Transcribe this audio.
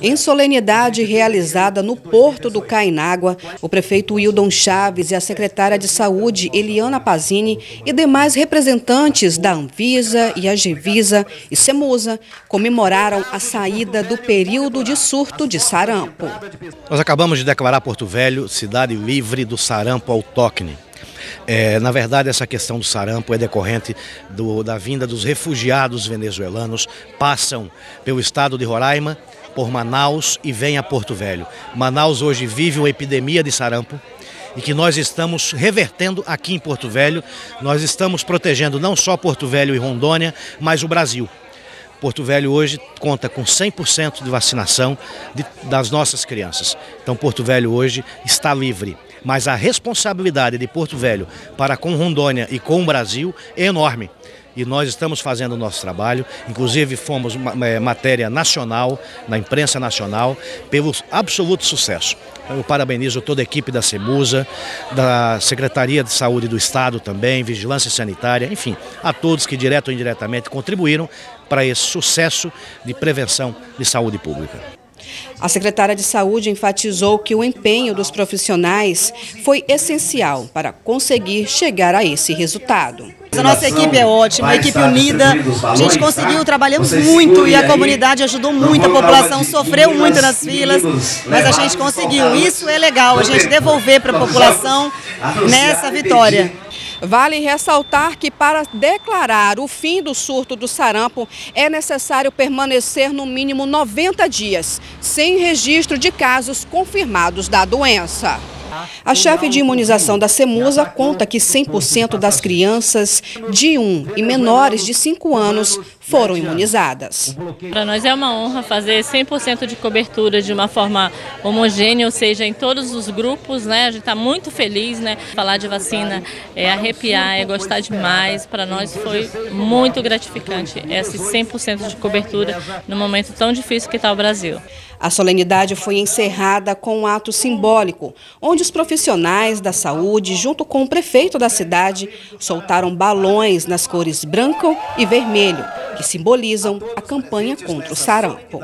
Em solenidade realizada no Porto do Cainágua, o prefeito Wildon Chaves e a secretária de Saúde, Eliana Pazini, e demais representantes da Anvisa e a Gevisa e Semusa comemoraram a saída do período de surto de sarampo. Nós acabamos de declarar Porto Velho cidade livre do sarampo autóctone. É, na verdade, essa questão do sarampo é decorrente do, da vinda dos refugiados venezuelanos, passam pelo estado de Roraima, por Manaus e vêm a Porto Velho. Manaus hoje vive uma epidemia de sarampo e que nós estamos revertendo aqui em Porto Velho. Nós estamos protegendo não só Porto Velho e Rondônia, mas o Brasil. Porto Velho hoje conta com 100% de vacinação de, das nossas crianças. Então Porto Velho hoje está livre mas a responsabilidade de Porto Velho para com Rondônia e com o Brasil é enorme e nós estamos fazendo o nosso trabalho, inclusive fomos matéria nacional, na imprensa nacional, pelo absoluto sucesso. Eu parabenizo toda a equipe da CEMUSA, da Secretaria de Saúde do Estado também, Vigilância Sanitária, enfim, a todos que direto ou indiretamente contribuíram para esse sucesso de prevenção de saúde pública. A secretária de Saúde enfatizou que o empenho dos profissionais foi essencial para conseguir chegar a esse resultado. A nossa equipe é ótima, a equipe unida, a gente conseguiu, trabalhamos muito e a comunidade ajudou muito, a população sofreu muito nas filas, mas a gente conseguiu. Isso é legal, a gente devolver para a população nessa vitória. Vale ressaltar que para declarar o fim do surto do sarampo é necessário permanecer no mínimo 90 dias, sem registro de casos confirmados da doença. A chefe de imunização da CEMUSA conta que 100% das crianças de 1 e menores de 5 anos foram imunizadas. Para nós é uma honra fazer 100% de cobertura de uma forma homogênea, ou seja, em todos os grupos, né? A gente está muito feliz, né? Falar de vacina é arrepiar, é gostar demais. Para nós foi muito gratificante esse 100% de cobertura no momento tão difícil que está o Brasil. A solenidade foi encerrada com um ato simbólico, onde os profissionais da saúde, junto com o prefeito da cidade, soltaram balões nas cores branco e vermelho, que simbolizam a campanha contra o sarampo.